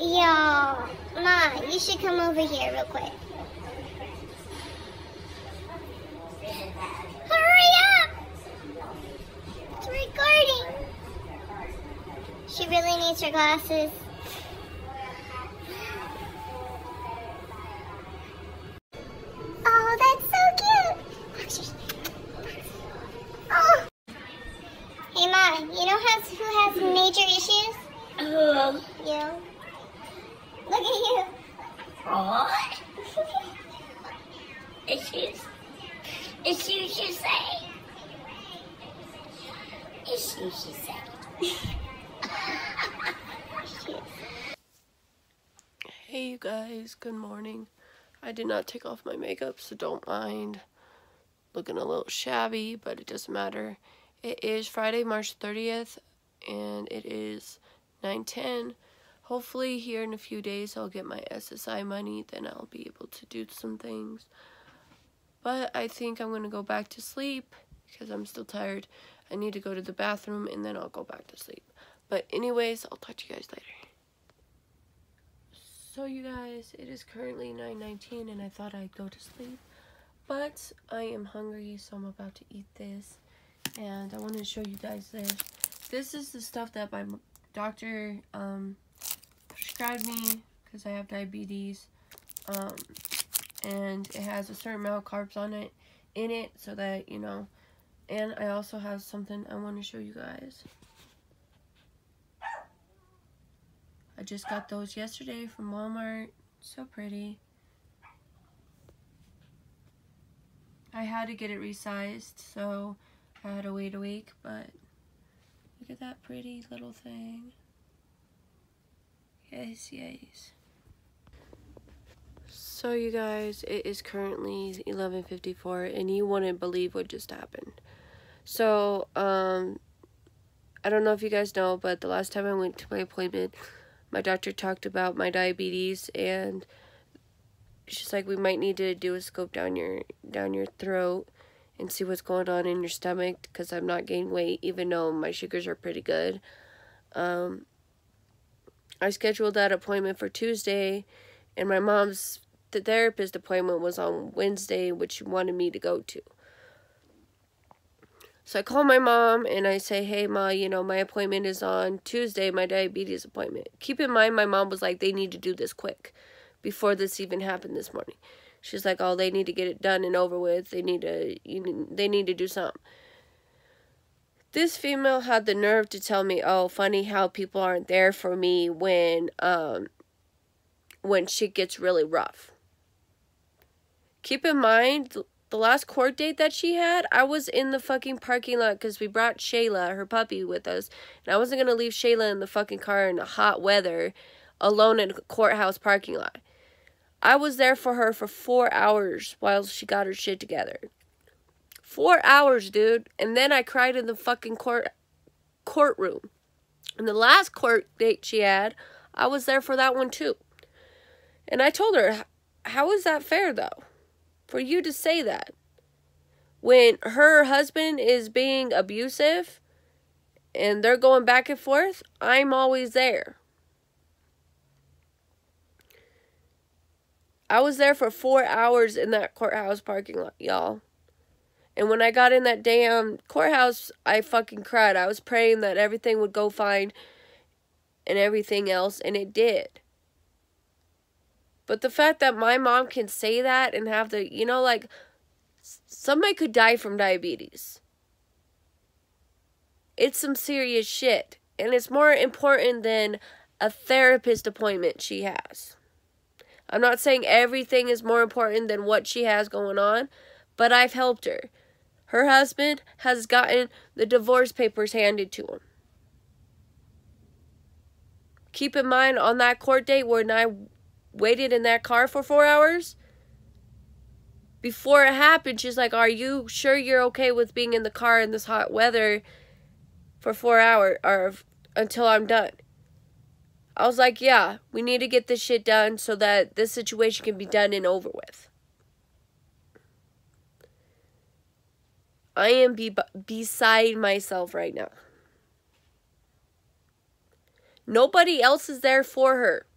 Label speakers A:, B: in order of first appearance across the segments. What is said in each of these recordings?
A: Yo, Ma, you should come over here real quick. Hurry up! It's recording. She really needs her glasses. Oh, that's Hey you
B: guys, good morning. I did not take off my makeup, so don't mind looking a little shabby, but it doesn't matter. It is Friday, March 30th, and it is 9:10. Hopefully here in a few days I'll get my SSI money, then I'll be able to do some things. But I think I'm going to go back to sleep because I'm still tired. I need to go to the bathroom and then I'll go back to sleep. But anyways, I'll talk to you guys later. So you guys, it is currently 9:19 and I thought I'd go to sleep, but I am hungry, so I'm about to eat this. And I want to show you guys this. This is the stuff that my doctor um, prescribed me because I have diabetes. Um, and it has a certain amount of carbs on it, in it, so that you know. And I also have something I want to show you guys. I just got those yesterday from Walmart. So pretty. I had to get it resized, so I had to wait a week, but look at that pretty little thing. Yes, yes. So you guys, it is currently 11:54 and you wouldn't believe what just happened. So, um I don't know if you guys know, but the last time I went to my appointment, my doctor talked about my diabetes and she's like we might need to do a scope down your down your throat and see what's going on in your stomach because I'm not gaining weight even though my sugars are pretty good. Um I scheduled that appointment for Tuesday and my mom's the therapist appointment was on Wednesday which she wanted me to go to. So I call my mom and I say, hey, Ma, you know, my appointment is on Tuesday, my diabetes appointment. Keep in mind, my mom was like, they need to do this quick before this even happened this morning. She's like, oh, they need to get it done and over with. They need to, you need, they need to do something. This female had the nerve to tell me, oh, funny how people aren't there for me when, um, when shit gets really rough. Keep in mind, the last court date that she had, I was in the fucking parking lot because we brought Shayla, her puppy, with us. And I wasn't going to leave Shayla in the fucking car in the hot weather alone in a courthouse parking lot. I was there for her for four hours while she got her shit together. Four hours, dude. And then I cried in the fucking court courtroom. And the last court date she had, I was there for that one too. And I told her, how is that fair though? For you to say that. When her husband is being abusive and they're going back and forth, I'm always there. I was there for four hours in that courthouse parking lot, y'all. And when I got in that damn courthouse, I fucking cried. I was praying that everything would go fine and everything else, and it did. But the fact that my mom can say that and have the, you know, like, somebody could die from diabetes. It's some serious shit. And it's more important than a therapist appointment she has. I'm not saying everything is more important than what she has going on, but I've helped her. Her husband has gotten the divorce papers handed to him. Keep in mind, on that court date when I waited in that car for four hours, before it happened, she's like, Are you sure you're okay with being in the car in this hot weather for four hours or until I'm done? I was like, Yeah, we need to get this shit done so that this situation can be done and over with. I am be- beside myself right now. Nobody else is there for her.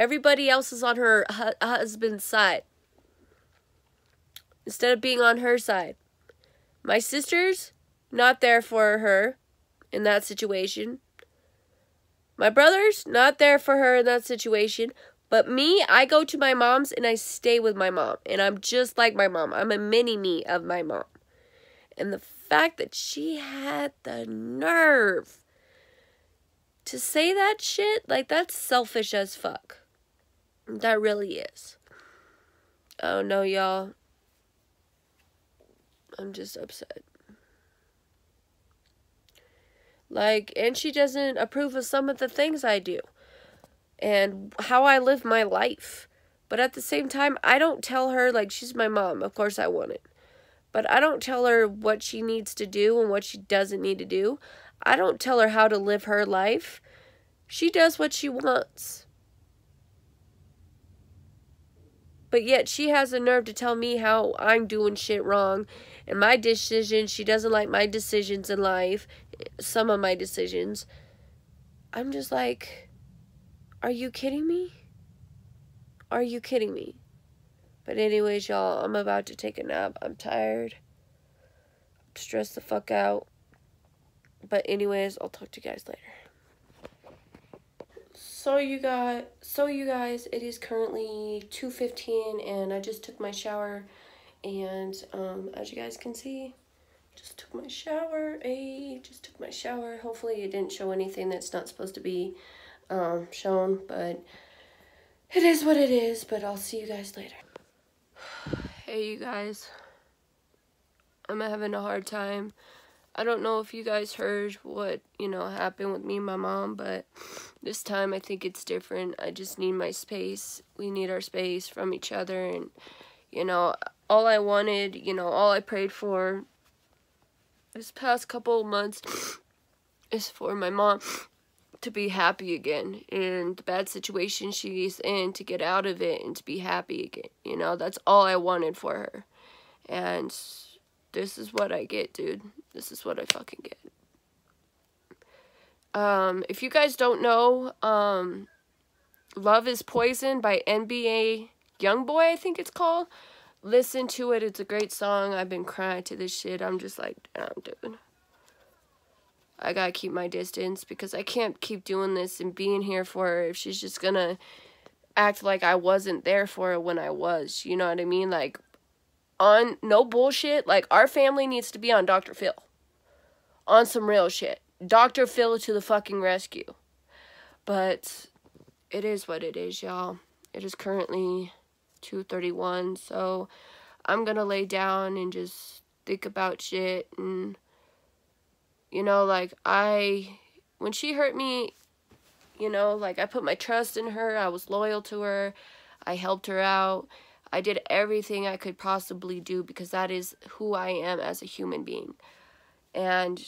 B: Everybody else is on her hu- husband's side instead of being on her side. My sister's not there for her in that situation. My brother's not there for her in that situation. But me, I go to my mom's and I stay with my mom. And I'm just like my mom. I'm a mini me of my mom. And the fact that she had the nerve to say that shit, like, that's selfish as fuck. That really is. Oh no, y'all. I'm just upset. Like, and she doesn't approve of some of the things I do and how I live my life. But at the same time, I don't tell her, like, she's my mom. Of course, I want it. But I don't tell her what she needs to do and what she doesn't need to do. I don't tell her how to live her life. She does what she wants. But yet, she has the nerve to tell me how I'm doing shit wrong and my decisions. She doesn't like my decisions in life, some of my decisions. I'm just like, are you kidding me? Are you kidding me? But anyways, y'all, I'm about to take a nap. I'm tired. I'm stressed the fuck out. But anyways, I'll talk to you guys later. So you got so you guys, it is currently 2:15 and I just took my shower and um as you guys can see, just took my shower. Hey, just took my shower. Hopefully it didn't show anything that's not supposed to be um, shown, but it is what it is. But I'll see you guys later. Hey, you guys. I'm having a hard time. I don't know if you guys heard what, you know, happened with me and my mom, but this time I think it's different. I just need my space. We need our space from each other. And, you know, all I wanted, you know, all I prayed for this past couple months is for my mom to be happy again and the bad situation she's in to get out of it and to be happy again. You know, that's all I wanted for her. And this is what I get, dude. This is what I fucking get. Um, if you guys don't know, um, Love is Poison by NBA Youngboy, I think it's called. Listen to it. It's a great song. I've been crying to this shit. I'm just like, damn, dude. I gotta keep my distance because I can't keep doing this and being here for her if she's just gonna act like I wasn't there for her when I was. You know what I mean? Like, on no bullshit, like, our family needs to be on Dr. Phil. On some real shit. Dr. Phil to the fucking rescue. But it is what it is, y'all. It is currently 2.31, so I'm gonna lay down and just think about shit and you know, like I, when she hurt me, you know, like I put my trust in her. I was loyal to her. I helped her out. I did everything I could possibly do because that is who I am as a human being. And,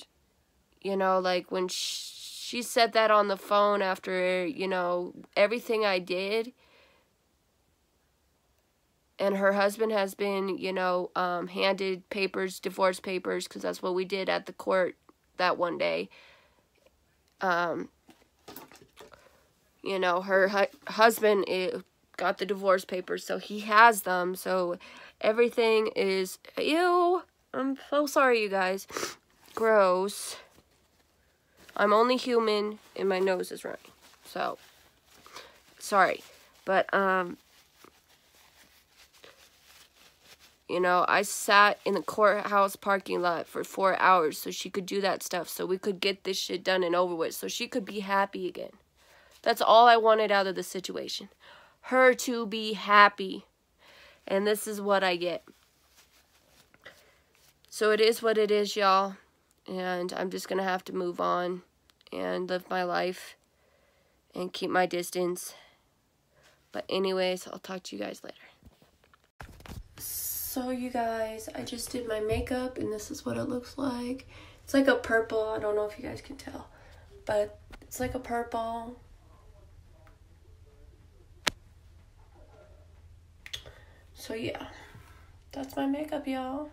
B: you know, like when she she said that on the phone after, you know, everything I did, and her husband has been, you know, um, handed papers, divorce papers, because that's what we did at the court that one day. Um, you know, her hu husband it, got the divorce papers, so he has them. So everything is, ew. I'm so sorry, you guys. Gross. I'm only human, and my nose is running. So, sorry. But, um, You know, I sat in the courthouse parking lot for four hours so she could do that stuff, so we could get this shit done and over with, so she could be happy again. That's all I wanted out of the situation. Her to be happy. And this is what I get. So it is what it is, y'all. And I'm just going to have to move on and live my life and keep my distance. But anyways, I'll talk to you guys later. So you guys, I just did my makeup and this is what it looks like. It's like a purple, I don't know if you guys can tell, but it's like a purple. So yeah, that's my makeup, y'all.